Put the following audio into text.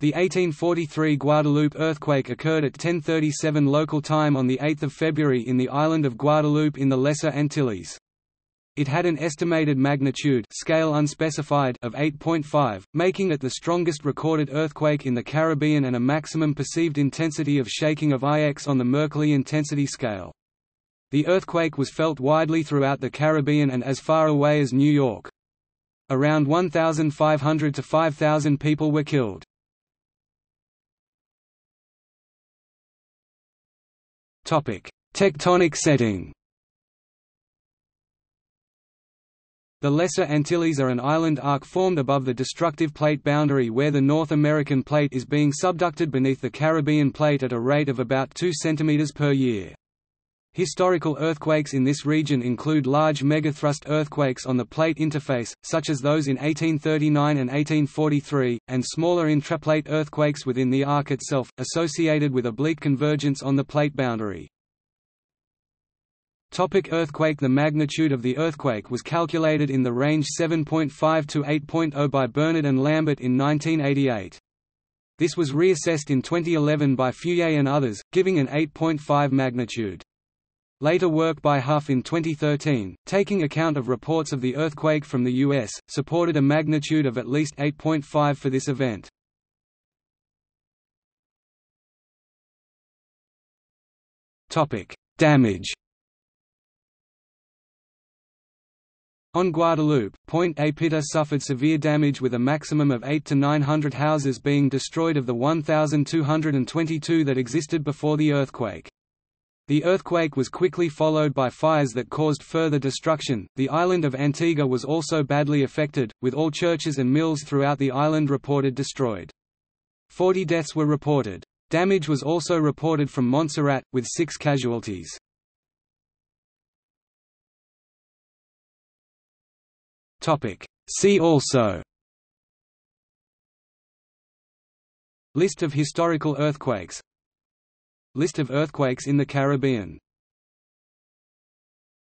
The 1843 Guadeloupe earthquake occurred at 10:37 local time on the 8th of February in the island of Guadeloupe in the Lesser Antilles. It had an estimated magnitude scale unspecified of 8.5, making it the strongest recorded earthquake in the Caribbean and a maximum perceived intensity of shaking of IX on the Mercalli intensity scale. The earthquake was felt widely throughout the Caribbean and as far away as New York. Around 1,500 to 5,000 people were killed. Tectonic setting The Lesser Antilles are an island arc formed above the destructive plate boundary where the North American plate is being subducted beneath the Caribbean plate at a rate of about 2 cm per year. Historical earthquakes in this region include large megathrust earthquakes on the plate interface, such as those in 1839 and 1843, and smaller intraplate earthquakes within the arc itself, associated with oblique convergence on the plate boundary. Topic earthquake The magnitude of the earthquake was calculated in the range 7.5 to 8.0 by Bernard and Lambert in 1988. This was reassessed in 2011 by Feuillet and others, giving an 8.5 magnitude. Later work by Hough in 2013, taking account of reports of the earthquake from the U.S., supported a magnitude of at least 8.5 for this event. Damage On Guadeloupe, Pointe-à-Pitre suffered severe damage with a maximum of 8 to 900 houses being destroyed of the 1,222 that existed before the earthquake. The earthquake was quickly followed by fires that caused further destruction. The island of Antigua was also badly affected, with all churches and mills throughout the island reported destroyed. Forty deaths were reported. Damage was also reported from Montserrat, with six casualties. See also List of historical earthquakes List of earthquakes in the Caribbean